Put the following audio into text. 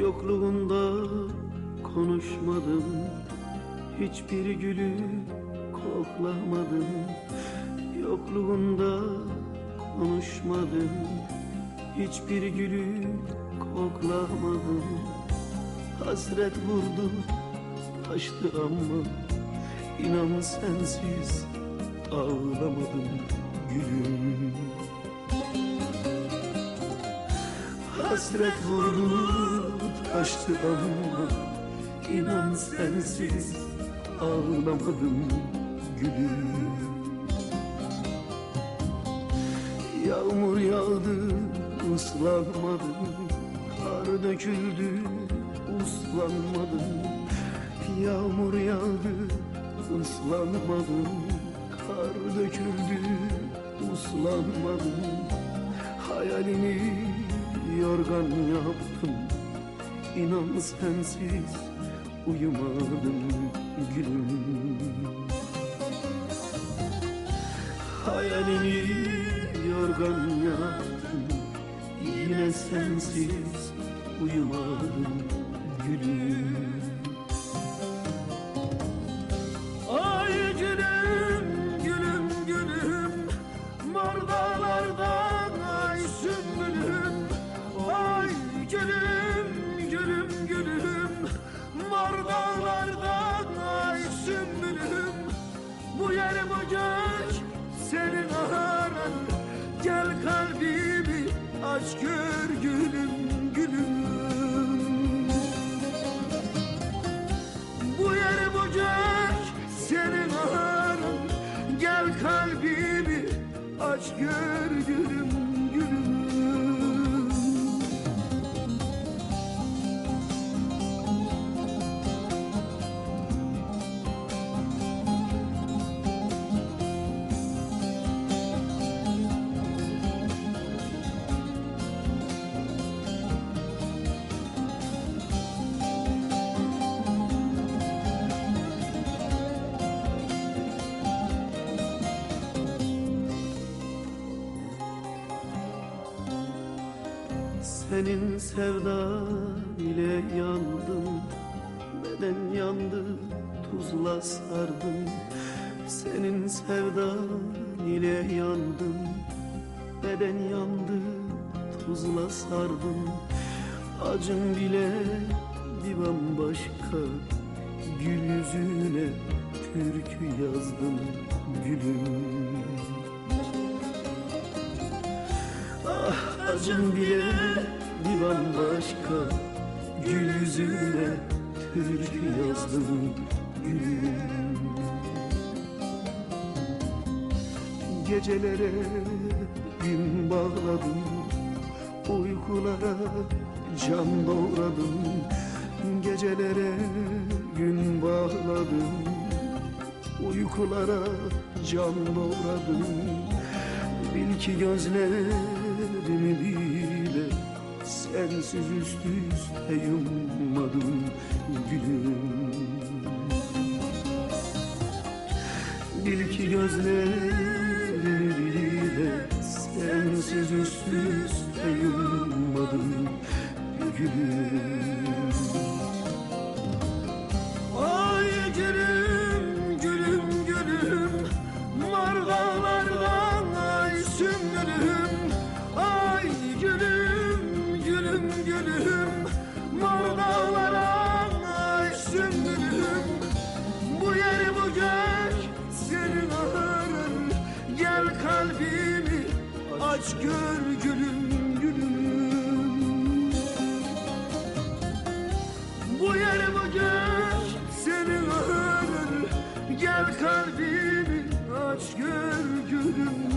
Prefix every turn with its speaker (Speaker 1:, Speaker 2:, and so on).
Speaker 1: Yokluğunda konuşmadım. Hiçbir gülü koklamadım. Yokluğunda konuşmadım. Hiçbir gülü koklamadım. Hasret vurdu taştı ama İnan sensiz ağlamadım gülüm. Hasret vurdu taştı ama İnan sensiz ağlamadım gülüm. Yağmur yağdı ıslanmadım Kar döküldü uslanmadım. Yağmur yağdı ıslanmadım Kar döküldü uslanmadım. Hayalini yorgan yaptım İnan sensiz uyumadım gülüm. Hayalini yorgan yaptım Yine sensiz uyumadım gülüm gör gülüm, gülüm. Bu yer bu gök senin ağrın Gel kalbimi aç gör gülüm Senin sevdan ile yandım Beden yandı tuzla sardım. Senin sevdan ile yandım Beden yandı tuzla sardım. Acım bile bir bambaşka Gül yüzüne türkü yazdım gülüm Acım bile bir bambaşka Gül yüzüne türkü yazdım gülüm. Gecelere gün bağladım Uykulara can doğradım. Gecelere gün bağladım Uykulara can doğradım. Bil ki gözlerimi bile Sensiz üst üste yummadım gülüm. Bil ki gözlerimi bile Sensiz üst üste yummadım gülüm aç gör gülüm, gülüm. Bu yer bu gök senin ağrın Gel kalbimi aç gör gülüm